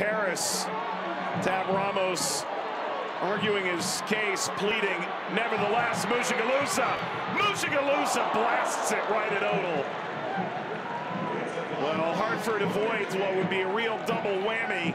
Harris. Tab Ramos arguing his case, pleading. Nevertheless, Mushagalusa, Mushagalusa blasts it right at Oettl. Well, Hartford avoids what would be a real double whammy